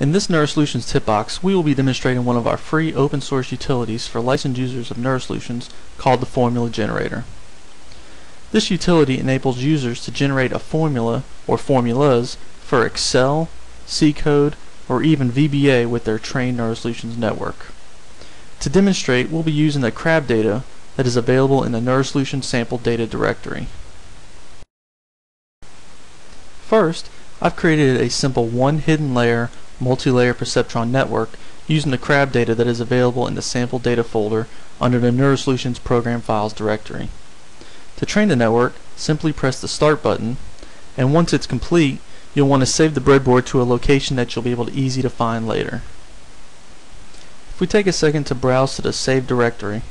In this NeuroSolutions tip box, we will be demonstrating one of our free open source utilities for licensed users of NeuroSolutions called the Formula Generator. This utility enables users to generate a formula or formulas for Excel, C code, or even VBA with their trained NeuroSolutions network. To demonstrate, we'll be using the CRAB data that is available in the NeuroSolutions sample data directory. First, I've created a simple one hidden layer multi-layer perceptron network using the CRAB data that is available in the sample data folder under the NeuroSolutions program files directory. To train the network, simply press the start button and once it's complete you'll want to save the breadboard to a location that you'll be able to easy to find later. If we take a second to browse to the saved directory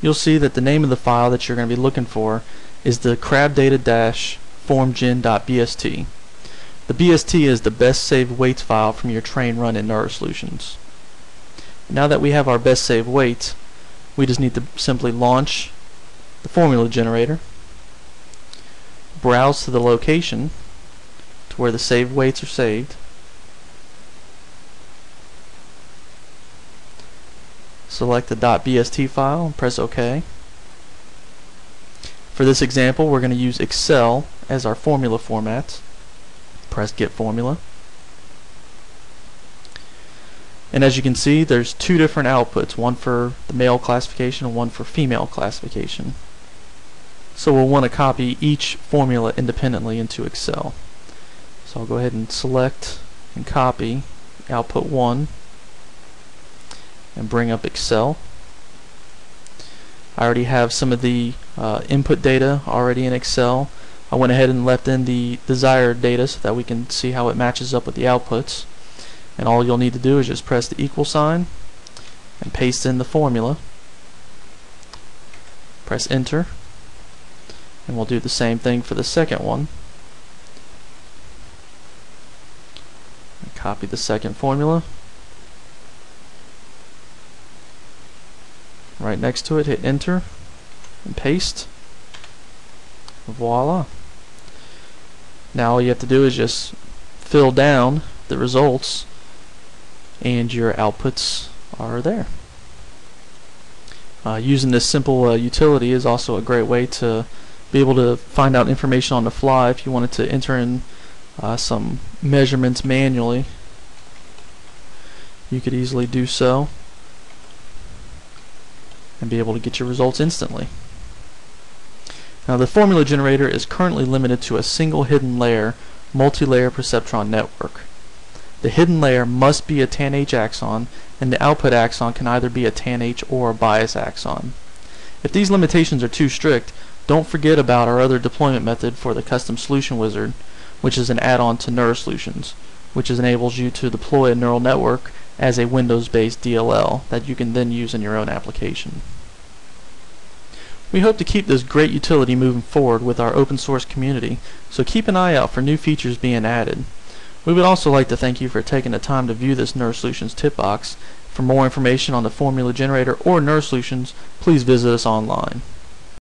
you'll see that the name of the file that you're going to be looking for is the crabdata-formgen.bst. The BST is the best saved weights file from your train run in NeuroSolutions. Now that we have our best saved weights, we just need to simply launch the formula generator, browse to the location to where the saved weights are saved, select the .bst file and press OK. For this example, we're going to use Excel as our formula format press get formula. And as you can see, there's two different outputs, one for the male classification and one for female classification. So we'll want to copy each formula independently into Excel. So I'll go ahead and select and copy output 1 and bring up Excel. I already have some of the uh, input data already in Excel. I went ahead and left in the desired data so that we can see how it matches up with the outputs. And all you'll need to do is just press the equal sign and paste in the formula. Press enter. And we'll do the same thing for the second one. Copy the second formula. Right next to it, hit enter and paste. Voila. Now all you have to do is just fill down the results and your outputs are there. Uh, using this simple uh, utility is also a great way to be able to find out information on the fly if you wanted to enter in uh, some measurements manually you could easily do so and be able to get your results instantly. Now the formula generator is currently limited to a single hidden layer multi-layer perceptron network. The hidden layer must be a tanh axon and the output axon can either be a tanh or a bias axon. If these limitations are too strict, don't forget about our other deployment method for the custom solution wizard which is an add-on to NeuroSolutions which enables you to deploy a neural network as a Windows-based DLL that you can then use in your own application. We hope to keep this great utility moving forward with our open source community, so keep an eye out for new features being added. We would also like to thank you for taking the time to view this NeuroSolutions tip box. For more information on the formula generator or NeuroSolutions, please visit us online.